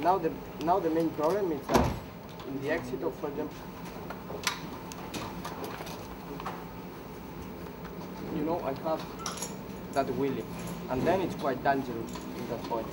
now the now the main problem is that in the exit of for example you know I have that wheelie and then it's quite dangerous in that point.